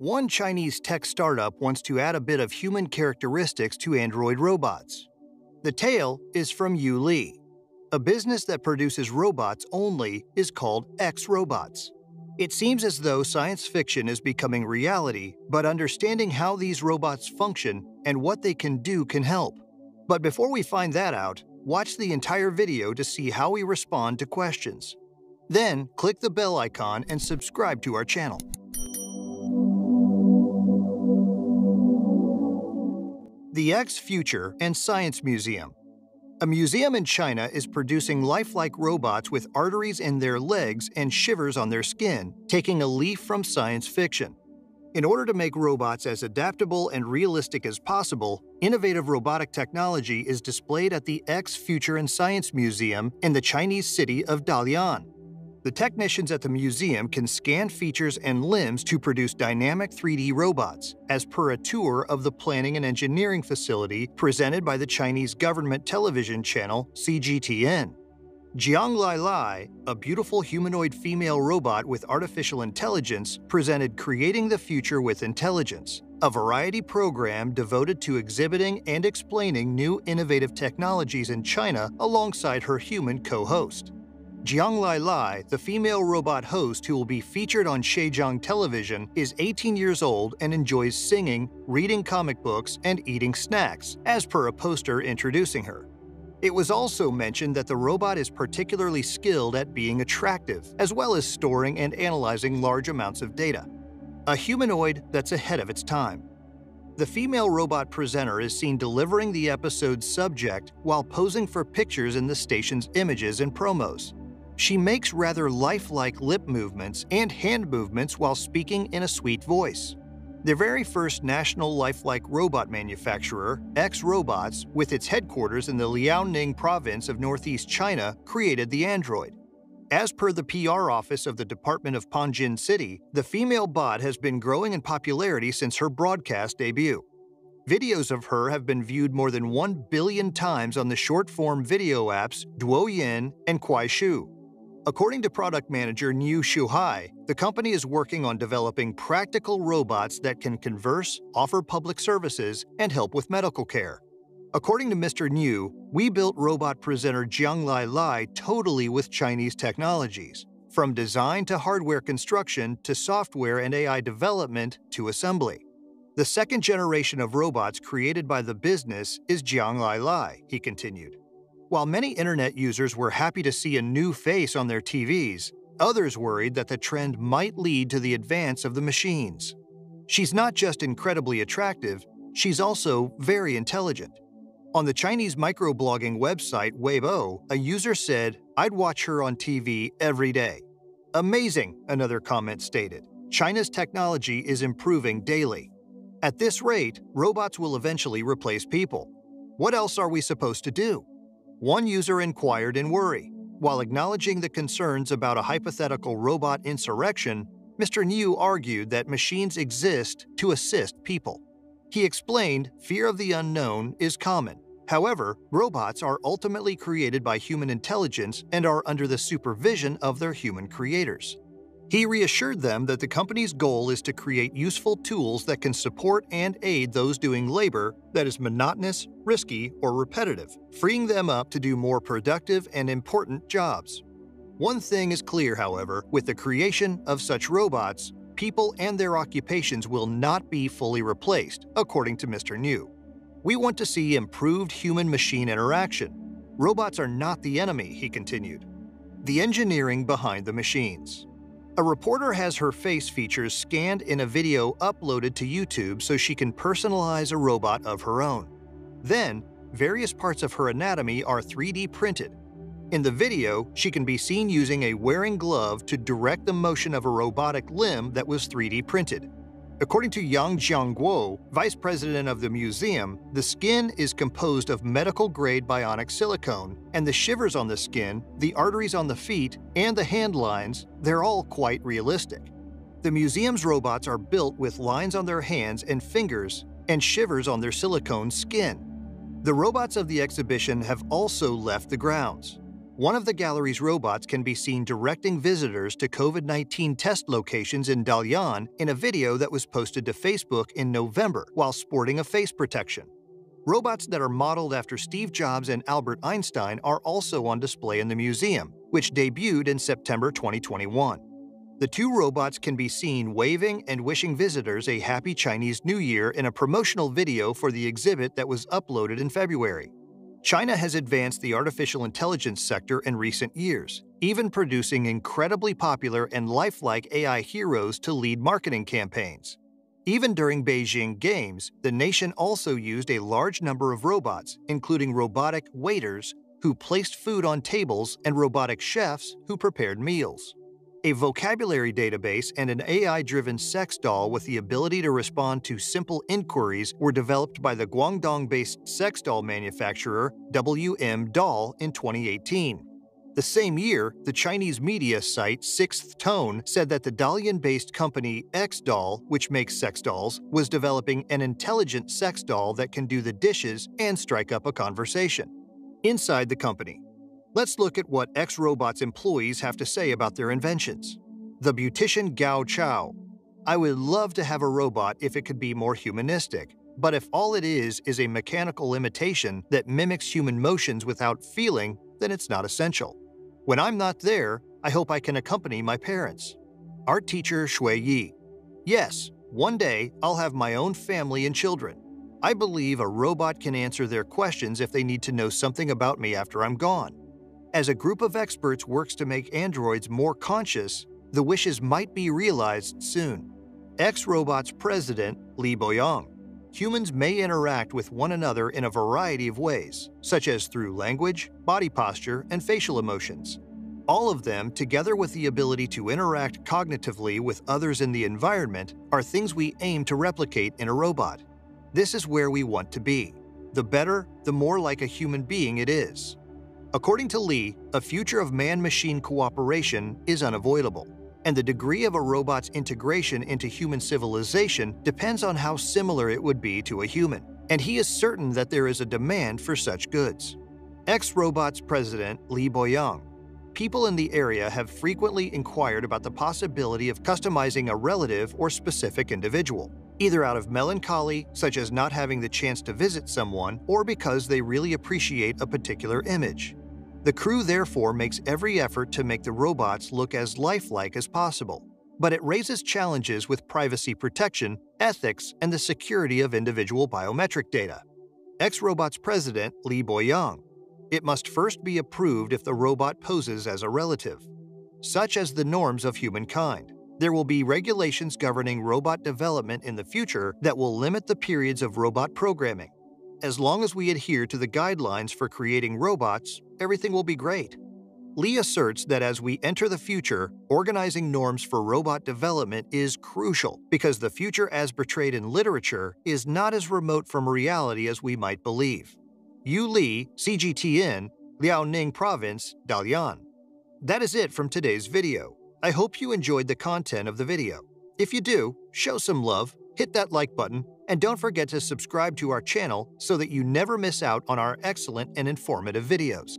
One Chinese tech startup wants to add a bit of human characteristics to android robots. The tale is from Yu Li. A business that produces robots only is called ExRobots. It seems as though science fiction is becoming reality, but understanding how these robots function and what they can do can help. But before we find that out, watch the entire video to see how we respond to questions. Then, click the bell icon and subscribe to our channel. The X Future and Science Museum. A museum in China is producing lifelike robots with arteries in their legs and shivers on their skin, taking a leaf from science fiction. In order to make robots as adaptable and realistic as possible, innovative robotic technology is displayed at the X Future and Science Museum in the Chinese city of Dalian. The technicians at the museum can scan features and limbs to produce dynamic 3D robots, as per a tour of the planning and engineering facility presented by the Chinese government television channel CGTN. Jiang Lai Lai, a beautiful humanoid female robot with artificial intelligence, presented Creating the Future with Intelligence, a variety program devoted to exhibiting and explaining new innovative technologies in China alongside her human co host. Jiang Lai Lai, the female robot host who will be featured on Zhejiang television, is 18 years old and enjoys singing, reading comic books, and eating snacks, as per a poster introducing her. It was also mentioned that the robot is particularly skilled at being attractive, as well as storing and analyzing large amounts of data. A humanoid that's ahead of its time. The female robot presenter is seen delivering the episode's subject while posing for pictures in the station's images and promos. She makes rather lifelike lip movements and hand movements while speaking in a sweet voice. The very first national lifelike robot manufacturer, ExRobots, with its headquarters in the Liaoning province of northeast China, created the android. As per the PR office of the Department of Panjin City, the female bot has been growing in popularity since her broadcast debut. Videos of her have been viewed more than 1 billion times on the short form video apps Douyin and Kuaishou. According to product manager Niu Shuhai, the company is working on developing practical robots that can converse, offer public services, and help with medical care. According to Mr. Niu, we built robot presenter Jiang Lai Lai totally with Chinese technologies, from design to hardware construction to software and AI development to assembly. The second generation of robots created by the business is Jiang Lai Lai, he continued. While many internet users were happy to see a new face on their TVs, others worried that the trend might lead to the advance of the machines. She's not just incredibly attractive, she's also very intelligent. On the Chinese microblogging website Weibo, a user said, I'd watch her on TV every day. Amazing, another comment stated. China's technology is improving daily. At this rate, robots will eventually replace people. What else are we supposed to do? One user inquired in worry. While acknowledging the concerns about a hypothetical robot insurrection, Mr. Niu argued that machines exist to assist people. He explained fear of the unknown is common. However, robots are ultimately created by human intelligence and are under the supervision of their human creators. He reassured them that the company's goal is to create useful tools that can support and aid those doing labor that is monotonous, risky, or repetitive, freeing them up to do more productive and important jobs. One thing is clear, however, with the creation of such robots, people and their occupations will not be fully replaced, according to Mr. Niu. We want to see improved human machine interaction. Robots are not the enemy, he continued. The engineering behind the machines. A reporter has her face features scanned in a video uploaded to YouTube so she can personalize a robot of her own. Then, various parts of her anatomy are 3D printed. In the video, she can be seen using a wearing glove to direct the motion of a robotic limb that was 3D printed. According to Yang Jiangguo, vice president of the museum, the skin is composed of medical grade bionic silicone, and the shivers on the skin, the arteries on the feet, and the hand lines, they're all quite realistic. The museum's robots are built with lines on their hands and fingers and shivers on their silicone skin. The robots of the exhibition have also left the grounds. One of the gallery's robots can be seen directing visitors to COVID 19 test locations in Dalian in a video that was posted to Facebook in November while sporting a face protection. Robots that are modeled after Steve Jobs and Albert Einstein are also on display in the museum, which debuted in September 2021. The two robots can be seen waving and wishing visitors a happy Chinese New Year in a promotional video for the exhibit that was uploaded in February. China has advanced the artificial intelligence sector in recent years, even producing incredibly popular and lifelike AI heroes to lead marketing campaigns. Even during Beijing Games, the nation also used a large number of robots, including robotic waiters who placed food on tables and robotic chefs who prepared meals. A vocabulary database and an AI-driven sex doll with the ability to respond to simple inquiries were developed by the Guangdong-based sex doll manufacturer WM Doll in 2018. The same year, the Chinese media site Sixth Tone said that the Dalian-based company X-Doll, which makes sex dolls, was developing an intelligent sex doll that can do the dishes and strike up a conversation. Inside the company, let's look at what ExRobot's employees have to say about their inventions. The beautician Gao Chao. I would love to have a robot if it could be more humanistic, but if all it is is a mechanical imitation that mimics human motions without feeling, then it's not essential. When I'm not there, I hope I can accompany my parents. Art teacher Shui Yi. Yes, one day I'll have my own family and children. I believe a robot can answer their questions if they need to know something about me after I'm gone. As a group of experts works to make androids more conscious, the wishes might be realized soon. ExRobot's president, Li Boyang, humans may interact with one another in a variety of ways, such as through language, body posture, and facial emotions. All of them, together with the ability to interact cognitively with others in the environment, are things we aim to replicate in a robot. This is where we want to be. The better, the more like a human being it is. According to Li, a future of man-machine cooperation is unavoidable and the degree of a robot's integration into human civilization depends on how similar it would be to a human, and he is certain that there is a demand for such goods. ExRobot's president, Li Boyang, people in the area have frequently inquired about the possibility of customizing a relative or specific individual, either out of melancholy, such as not having the chance to visit someone, or because they really appreciate a particular image. The crew therefore makes every effort to make the robots look as lifelike as possible, but it raises challenges with privacy protection, ethics, and the security of individual biometric data. ExRobot's president, Li Boyang, it must first be approved if the robot poses as a relative. Such as the norms of humankind, there will be regulations governing robot development in the future that will limit the periods of robot programming. As long as we adhere to the guidelines for creating robots, everything will be great. Li asserts that as we enter the future, organizing norms for robot development is crucial because the future as portrayed in literature is not as remote from reality as we might believe. Yu Li, CGTN, Liaoning Province, Dalian. That is it from today's video. I hope you enjoyed the content of the video. If you do, show some love, hit that like button, and don't forget to subscribe to our channel so that you never miss out on our excellent and informative videos.